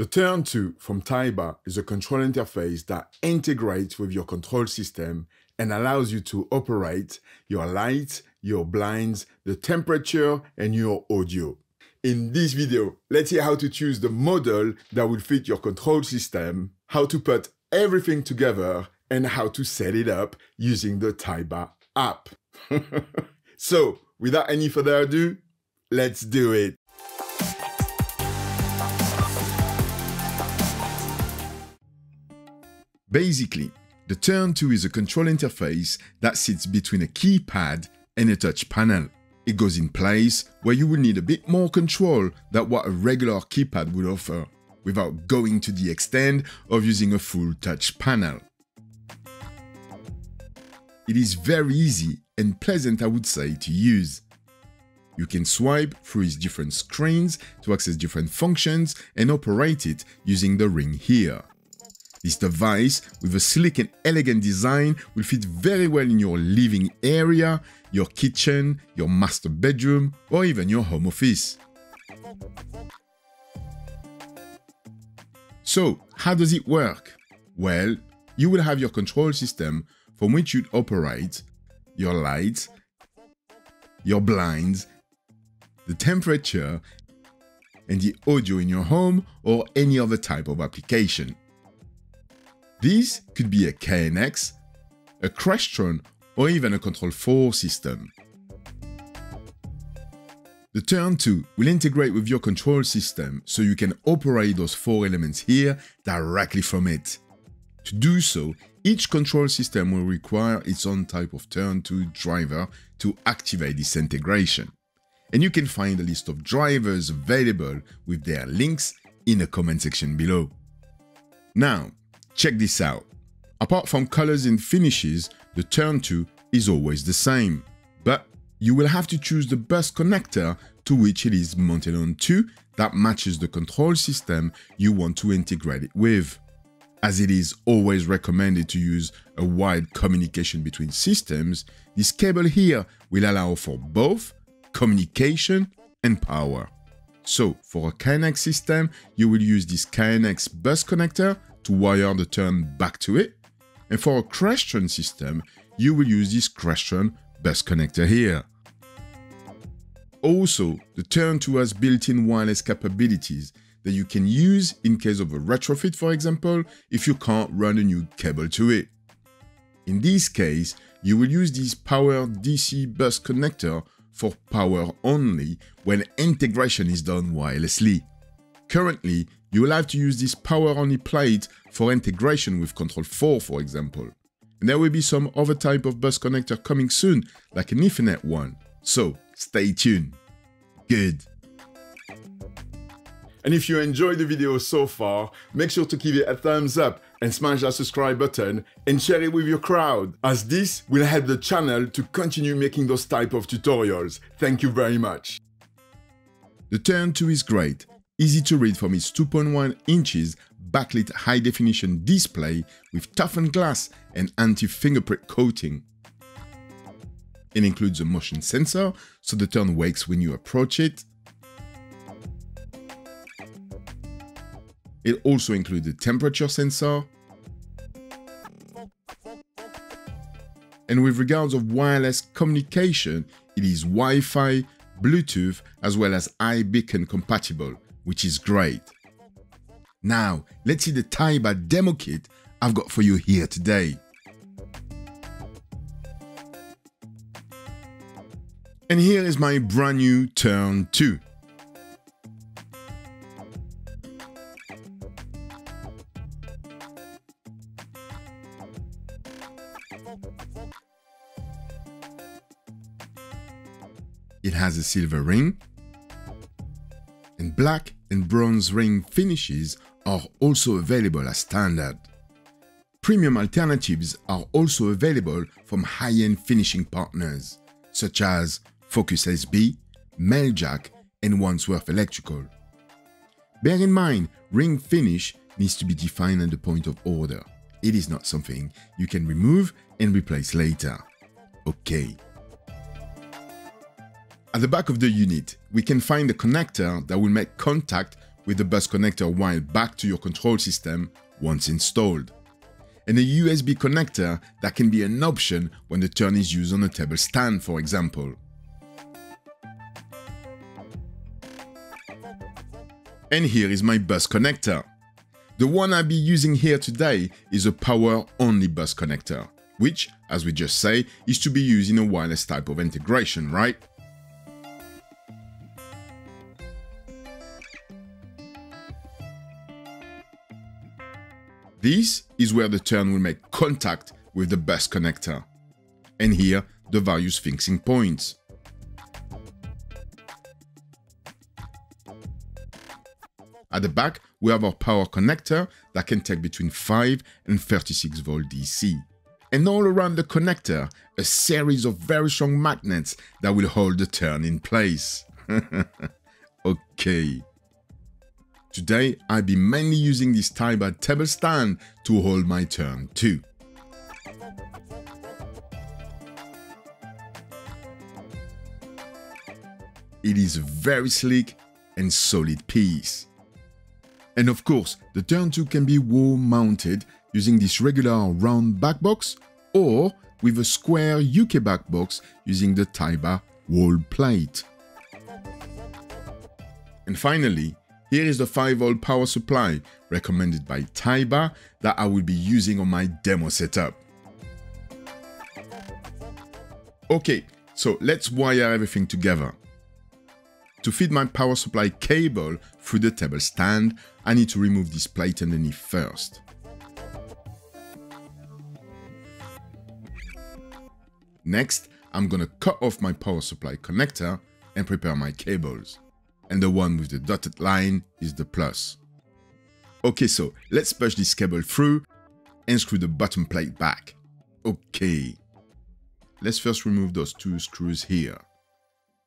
The Turn 2 from Tyba is a control interface that integrates with your control system and allows you to operate your lights, your blinds, the temperature, and your audio. In this video, let's see how to choose the model that will fit your control system, how to put everything together, and how to set it up using the Tyba app. so, without any further ado, let's do it. Basically, the Turn 2 is a control interface that sits between a keypad and a touch panel. It goes in place where you will need a bit more control than what a regular keypad would offer, without going to the extent of using a full touch panel. It is very easy and pleasant I would say to use. You can swipe through its different screens to access different functions and operate it using the ring here. This device, with a sleek and elegant design, will fit very well in your living area, your kitchen, your master bedroom, or even your home office. So, how does it work? Well, you will have your control system from which you operate your lights, your blinds, the temperature, and the audio in your home or any other type of application. These could be a KNX, a Crestron, or even a Control 4 system. The Turn 2 will integrate with your control system so you can operate those four elements here directly from it. To do so, each control system will require its own type of Turn 2 driver to activate this integration. And you can find a list of drivers available with their links in the comment section below. Now, Check this out. Apart from colors and finishes, the Turn 2 is always the same. But you will have to choose the bus connector to which it is mounted onto that matches the control system you want to integrate it with. As it is always recommended to use a wide communication between systems, this cable here will allow for both communication and power. So for a KNX system, you will use this KNX bus connector to wire the turn back to it. And for a Crestron system, you will use this Crestron bus connector here. Also, the Turn 2 has built-in wireless capabilities that you can use in case of a retrofit, for example, if you can't run a new cable to it. In this case, you will use this power DC bus connector for power only when integration is done wirelessly. Currently, you will have to use this power-only plate for integration with Control 4, for example. And there will be some other type of bus connector coming soon, like an Ethernet one. So, stay tuned. Good. And if you enjoyed the video so far, make sure to give it a thumbs up and smash that subscribe button and share it with your crowd, as this will help the channel to continue making those type of tutorials. Thank you very much. The Turn 2 is great, easy to read from its 2.1 inches backlit high definition display with toughened glass and anti-fingerprint coating. It includes a motion sensor, so the turn wakes when you approach it. It also includes a temperature sensor. And with regards of wireless communication, it is Wi-Fi, Bluetooth, as well as iBeacon compatible, which is great. Now, let's see the Tyba demo kit I've got for you here today. And here is my brand new Turn 2. It has a silver ring, black and bronze ring finishes are also available as standard. Premium alternatives are also available from high-end finishing partners, such as Focus SB, Meljac, and Wandsworth Electrical. Bear in mind, ring finish needs to be defined at the point of order. It is not something you can remove and replace later. Okay. At the back of the unit, we can find a connector that will make contact with the bus connector wired back to your control system once installed. And a USB connector that can be an option when the turn is used on a table stand for example. And here is my bus connector. The one I'll be using here today is a power-only bus connector, which, as we just say, is to be used in a wireless type of integration, right? This is where the turn will make contact with the bus connector. And here, the various fixing points. At the back, we have our power connector that can take between 5 and 36 volt DC. And all around the connector, a series of very strong magnets that will hold the turn in place. okay. Today, I'll be mainly using this Tyba table stand to hold my turn too. It is a very sleek and solid piece. And of course, the Turn 2 can be wall mounted using this regular round back box or with a square UK back box using the Tyba wall plate. And finally, here is the 5 volt power supply recommended by Tyba that I will be using on my demo setup. Okay, so let's wire everything together. To feed my power supply cable through the table stand, I need to remove this plate underneath first. Next, I'm gonna cut off my power supply connector and prepare my cables. And the one with the dotted line is the plus. Okay, so let's push this cable through and screw the bottom plate back. Okay. Let's first remove those two screws here.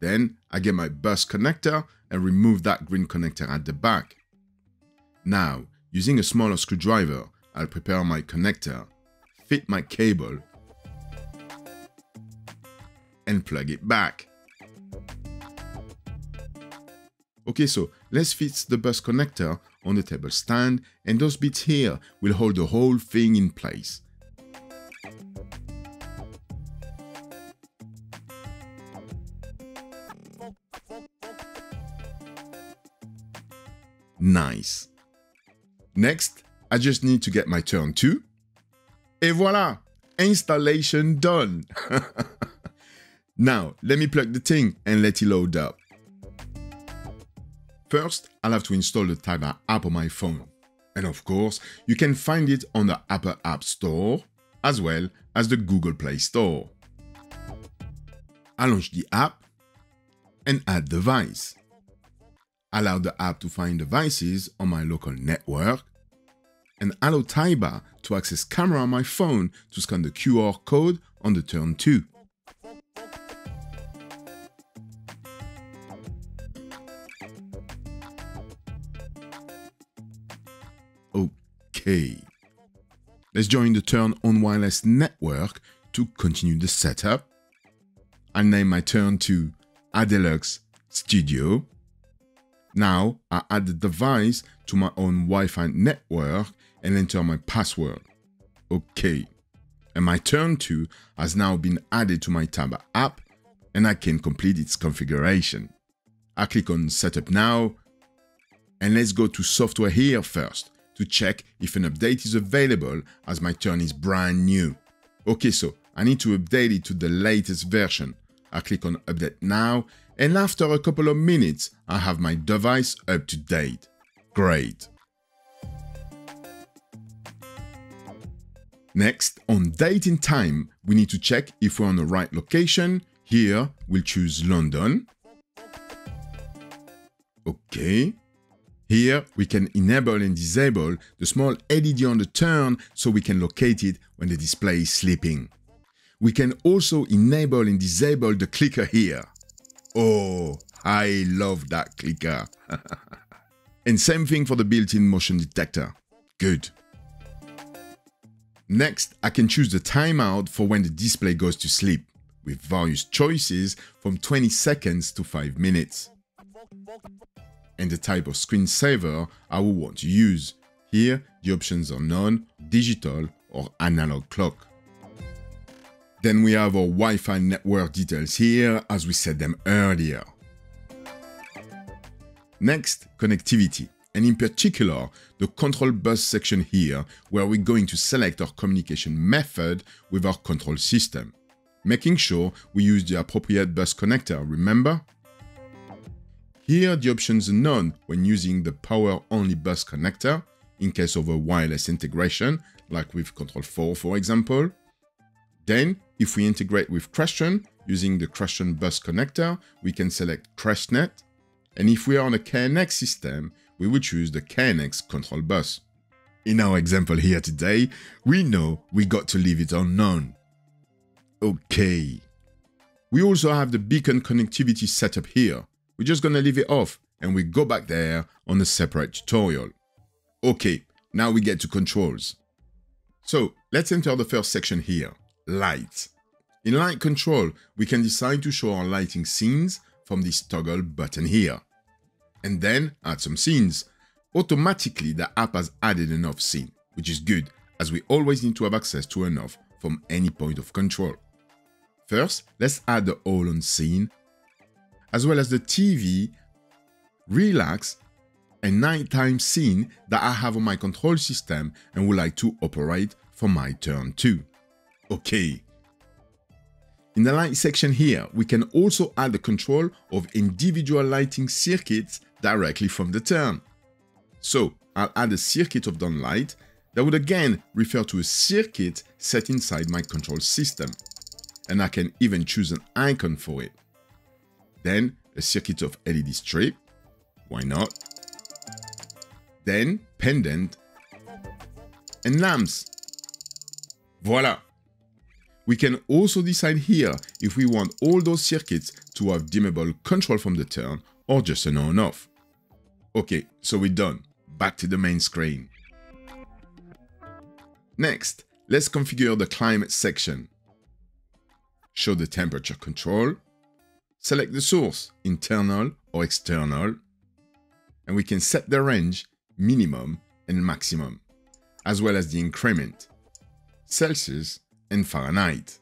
Then I get my bus connector and remove that green connector at the back. Now, using a smaller screwdriver, I'll prepare my connector, fit my cable, and plug it back. Okay, so let's fit the bus connector on the table stand and those bits here will hold the whole thing in place. Nice. Next, I just need to get my turn 2. Et voila! Installation done! now, let me plug the thing and let it load up. First, I'll have to install the Tyba app on my phone. And of course, you can find it on the Apple App Store, as well as the Google Play Store. I launch the app and add device allow the app to find devices on my local network, and allow Tyba to access camera on my phone to scan the QR code on the turn 2. Let's join the Turn on Wireless network to continue the setup. I'll name my turn to Adelux Studio now, I add the device to my own Wi-Fi network and enter my password. Okay. And my turn 2 has now been added to my Tyba app and I can complete its configuration. I click on Setup Now and let's go to Software here first to check if an update is available as my turn is brand new. Okay, so I need to update it to the latest version. I click on Update Now and after a couple of minutes, I have my device up to date. Great. Next, on date and time, we need to check if we're on the right location. Here, we'll choose London. Okay. Here, we can enable and disable the small LED on the turn so we can locate it when the display is sleeping. We can also enable and disable the clicker here. Oh, I love that clicker. and same thing for the built-in motion detector. Good. Next, I can choose the timeout for when the display goes to sleep, with various choices from 20 seconds to 5 minutes. And the type of screensaver I will want to use. Here, the options are none, digital or analog clock. Then we have our Wi-Fi network details here as we set them earlier. Next, connectivity, and in particular, the control bus section here, where we're going to select our communication method with our control system, making sure we use the appropriate bus connector, remember? Here, the options are none when using the power-only bus connector, in case of a wireless integration, like with Control 4 for example. Then, if we integrate with Crestron, using the Crestron bus connector, we can select Cresnet, and if we are on a KNX system, we will choose the KNX control bus. In our example here today, we know we got to leave it unknown. Okay. We also have the beacon connectivity setup here. We're just gonna leave it off and we go back there on a separate tutorial. Okay, now we get to controls. So let's enter the first section here, light. In light control, we can decide to show our lighting scenes from this toggle button here and then add some scenes. Automatically, the app has added enough scene, which is good as we always need to have access to enough from any point of control. First, let's add the all on scene, as well as the TV, relax, and nighttime scene that I have on my control system and would like to operate for my turn too. Okay. In the light section here, we can also add the control of individual lighting circuits directly from the turn. So I'll add a circuit of downlight that would again refer to a circuit set inside my control system. And I can even choose an icon for it. Then a circuit of LED strip, why not? Then pendant and lamps. Voila! We can also decide here if we want all those circuits to have dimmable control from the turn or just an on-off. Okay, so we're done. Back to the main screen. Next, let's configure the climate section. Show the temperature control. Select the source, internal or external. And we can set the range, minimum and maximum, as well as the increment, Celsius and Fahrenheit.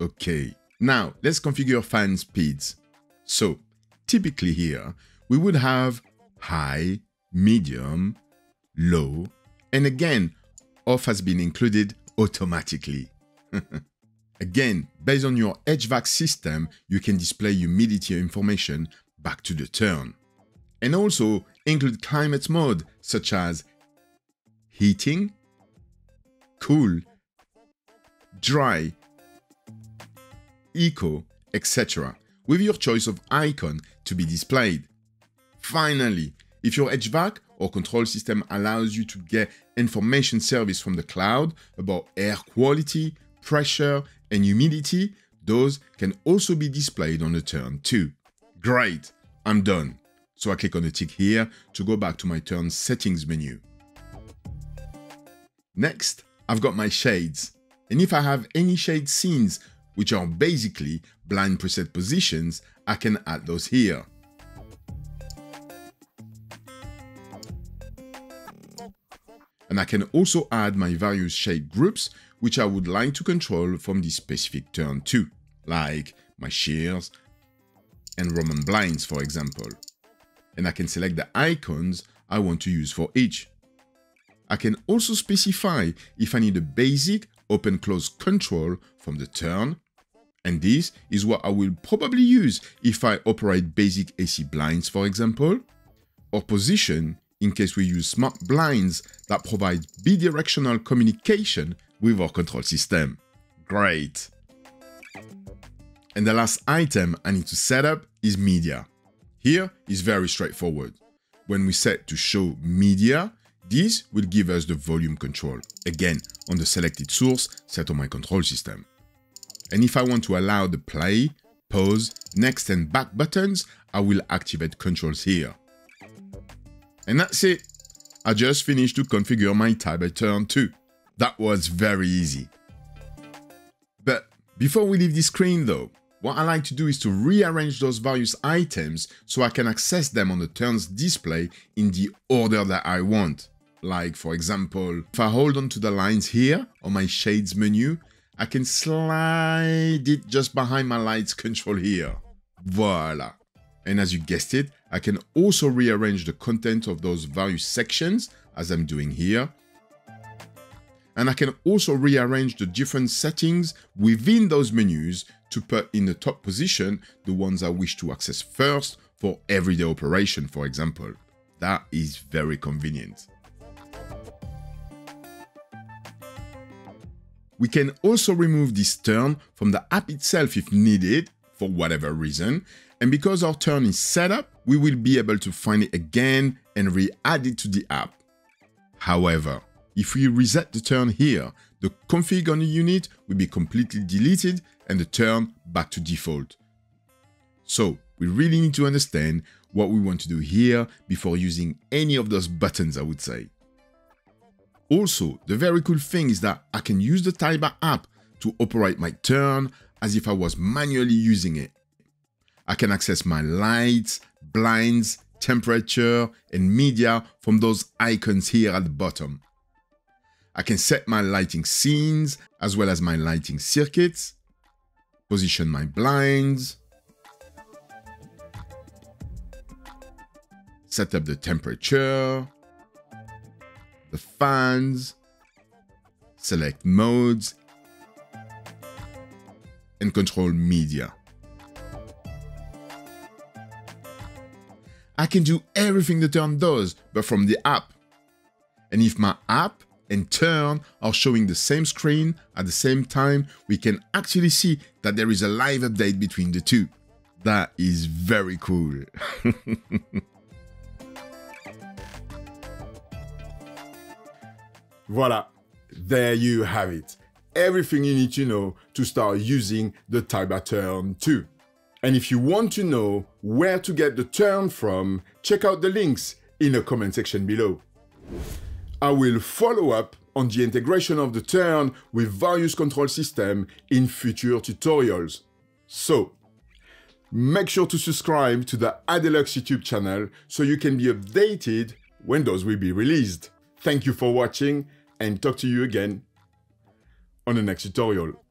Okay, now let's configure fan speeds. So, typically here, we would have high, medium, low, and again, off has been included automatically. again, based on your HVAC system, you can display humidity information back to the turn. And also include climate mode such as heating, cool, dry, eco, etc. with your choice of icon to be displayed. Finally, if your HVAC or control system allows you to get information service from the cloud about air quality, pressure, and humidity, those can also be displayed on the turn too. Great, I'm done. So I click on the tick here to go back to my turn settings menu. Next, I've got my shades. And if I have any shade scenes, which are basically blind preset positions, I can add those here. And I can also add my various shade groups, which I would like to control from this specific turn too, like my shears and Roman blinds, for example. And I can select the icons I want to use for each. I can also specify if I need a basic open-close control from the turn, and this is what I will probably use if I operate basic AC blinds, for example, or position in case we use smart blinds that provide bidirectional communication with our control system. Great! And the last item I need to set up is media. Here is very straightforward. When we set to show media, this will give us the volume control, again on the selected source set on my control system. And if I want to allow the play, pause, next and back buttons, I will activate controls here. And that's it. I just finished to configure my tab turn 2. That was very easy. But before we leave the screen though, what I like to do is to rearrange those various items so I can access them on the turns display in the order that I want. Like for example, if I hold on to the lines here on my shades menu, I can slide it just behind my lights control here. Voila. And as you guessed it, I can also rearrange the content of those various sections as I'm doing here. And I can also rearrange the different settings within those menus to put in the top position the ones I wish to access first for everyday operation, for example. That is very convenient. We can also remove this turn from the app itself if needed, for whatever reason, and because our turn is set up, we will be able to find it again and re-add it to the app. However, if we reset the turn here, the config on the unit will be completely deleted and the turn back to default. So we really need to understand what we want to do here before using any of those buttons, I would say. Also, the very cool thing is that I can use the Tyba app to operate my turn as if I was manually using it. I can access my lights, blinds, temperature, and media from those icons here at the bottom. I can set my lighting scenes as well as my lighting circuits, position my blinds, set up the temperature, the fans, select modes, and control media. I can do everything the turn does, but from the app. And if my app and turn are showing the same screen at the same time, we can actually see that there is a live update between the two. That is very cool. Voila, there you have it. Everything you need to know to start using the Tyba Turn 2. And if you want to know where to get the turn from, check out the links in the comment section below. I will follow up on the integration of the turn with various control systems in future tutorials. So, make sure to subscribe to the Adelux YouTube channel so you can be updated when those will be released. Thank you for watching and talk to you again on the next tutorial.